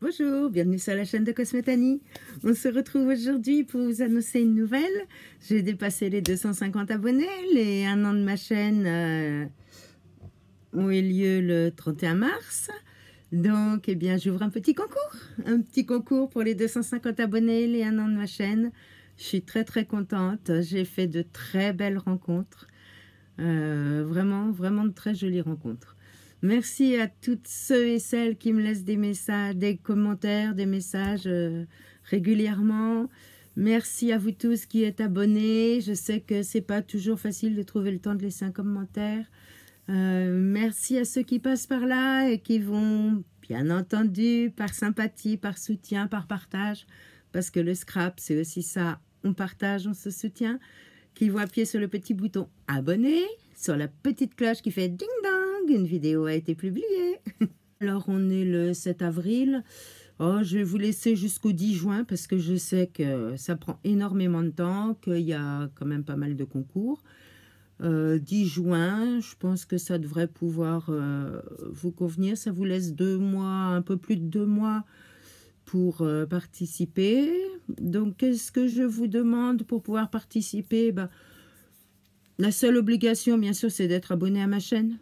Bonjour, bienvenue sur la chaîne de Cosmetanie. On se retrouve aujourd'hui pour vous annoncer une nouvelle. J'ai dépassé les 250 abonnés. Les un an de ma chaîne euh, ont eu lieu le 31 mars. Donc, eh bien, j'ouvre un petit concours. Un petit concours pour les 250 abonnés, les un an de ma chaîne. Je suis très, très contente. J'ai fait de très belles rencontres. Euh, vraiment, vraiment de très jolies rencontres. Merci à toutes ceux et celles qui me laissent des messages, des commentaires, des messages euh, régulièrement. Merci à vous tous qui êtes abonnés. Je sais que c'est pas toujours facile de trouver le temps de laisser un commentaire. Euh, merci à ceux qui passent par là et qui vont, bien entendu, par sympathie, par soutien, par partage, parce que le scrap, c'est aussi ça. On partage, on se soutient. Qui vont appuyer sur le petit bouton abonner, sur la petite cloche qui fait ding dong une vidéo a été publiée. Alors, on est le 7 avril. Oh, je vais vous laisser jusqu'au 10 juin parce que je sais que ça prend énormément de temps, qu'il y a quand même pas mal de concours. 10 euh, juin, je pense que ça devrait pouvoir euh, vous convenir. Ça vous laisse deux mois, un peu plus de deux mois pour euh, participer. Donc, qu'est-ce que je vous demande pour pouvoir participer? Ben, La seule obligation, bien sûr, c'est d'être abonné à ma chaîne.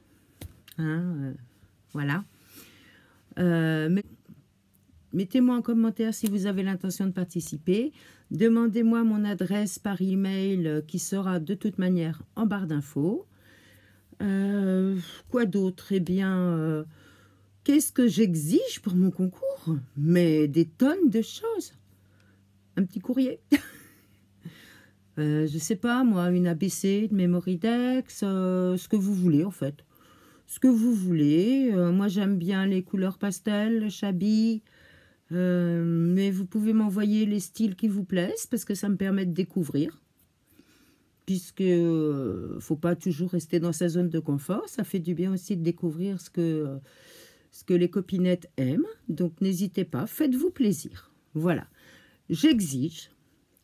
Hein, euh, voilà. Euh, mettez-moi en commentaire si vous avez l'intention de participer. Demandez-moi mon adresse par email euh, qui sera de toute manière en barre d'infos. quoi d'autre? Eh bien, qu'est-ce que j'exige pour mon concours? Mais des tonnes de choses. Un petit courrier. je sais pas, moi, une ABC, une Memory Dex, ce que vous voulez en fait ce que vous voulez. Euh, moi, j'aime bien les couleurs pastel, chabi. Euh, mais vous pouvez m'envoyer les styles qui vous plaisent parce que ça me permet de découvrir. Puisque ne euh, faut pas toujours rester dans sa zone de confort. Ça fait du bien aussi de découvrir ce que, ce que les copinettes aiment. Donc n'hésitez pas, faites-vous plaisir. Voilà. J'exige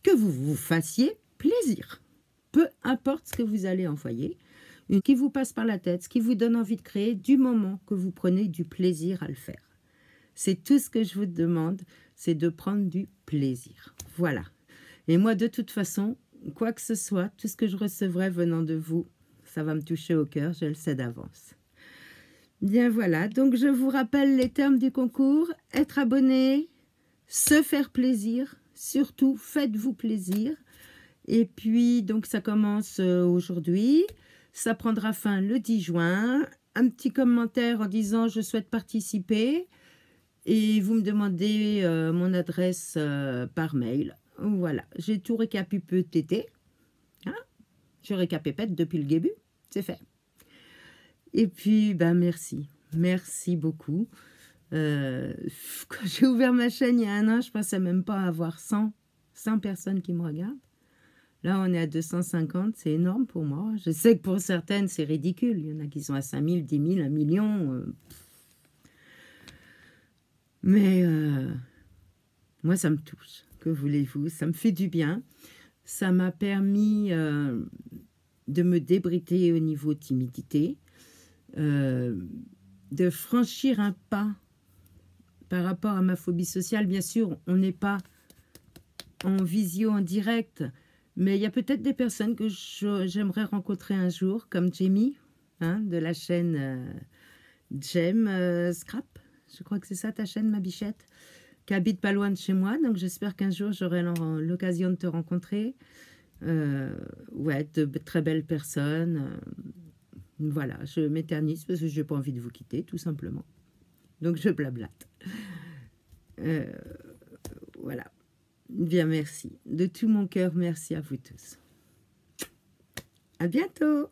que vous vous fassiez plaisir. Peu importe ce que vous allez envoyer qui vous passe par la tête, ce qui vous donne envie de créer du moment que vous prenez du plaisir à le faire. C'est tout ce que je vous demande, c'est de prendre du plaisir. Voilà. Et moi, de toute façon, quoi que ce soit, tout ce que je recevrai venant de vous, ça va me toucher au cœur, je le sais d'avance. Bien voilà, donc je vous rappelle les termes du concours. Être abonné, se faire plaisir, surtout faites-vous plaisir. Et puis, donc ça commence euh, aujourd'hui. Ça prendra fin le 10 juin. Un petit commentaire en disant je souhaite participer. Et vous me demandez euh, mon adresse euh, par mail. Voilà, j'ai tout récapitulé. Hein? Je récapépète depuis le début. C'est fait. Et puis, ben merci. Merci beaucoup. Euh, quand j'ai ouvert ma chaîne il y a un an, je pensais même pas avoir 100, 100 personnes qui me regardent. Là, on est à 250, c'est énorme pour moi. Je sais que pour certaines, c'est ridicule. Il y en a qui sont à 5000, 10 000, 1 million. Euh, Mais euh, moi, ça me touche. Que voulez-vous? Ça me fait du bien. Ça m'a permis euh, de me débriter au niveau timidité, de franchir un pas par rapport à ma phobie sociale. Bien sûr, on n'est pas en visio, en direct, mais il y a peut-être des personnes que j'aimerais rencontrer un jour, comme Jamie, hein, de la chaîne euh, Jem euh, Scrap. Je crois que c'est ça ta chaîne, ma bichette, qui habite pas loin de chez moi. Donc j'espère qu'un jour j'aurai l'occasion de te rencontrer. Euh, ouais, de très belles personnes. voilà, je m'éternise parce que je n'ai pas envie de vous quitter, tout simplement. Donc je blablate. voilà. Bien, merci. De tout mon cœur, merci à vous tous. À bientôt